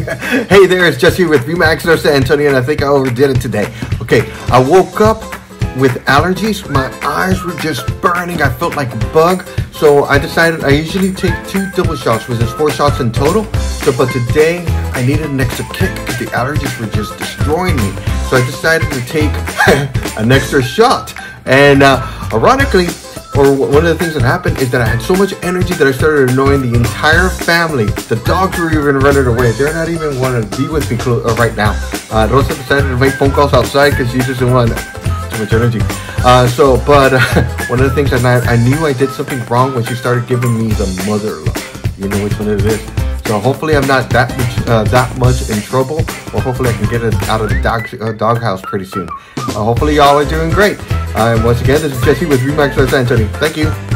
hey there, it's Jesse with Remax North San Antonio, and I think I overdid it today. Okay, I woke up with allergies. My eyes were just burning. I felt like a bug. So I decided I usually take two double shots, which is four shots in total. So, but today I needed an extra kick because the allergies were just destroying me. So I decided to take an extra shot. And uh, ironically, or one of the things that happened is that I had so much energy that I started annoying the entire family. The dogs were even running away. They're not even wanting to be with me uh, right now. Uh, Rosa decided to make phone calls outside because she just didn't want too much energy. Uh, so, but uh, one of the things that I, I knew I did something wrong when she started giving me the mother love. You know which one it is. So hopefully I'm not that much, uh, that much in trouble, or hopefully I can get it out of the dog uh, doghouse pretty soon. Uh, hopefully y'all are doing great. Uh, once again, this is Jesse with Remax Los Anthony. Thank you.